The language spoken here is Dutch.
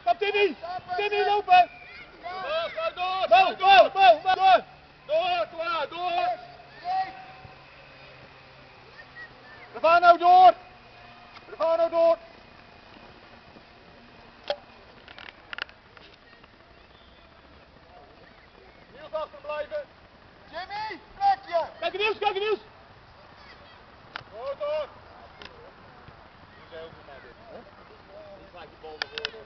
Stap Timmy! Timmy, lopen! Ga door! Go, door! Door! Door! door! Door, nou door! We gaan nou door! Niels blijven! Jimmy, plekje! Kijk, Niels, all the way.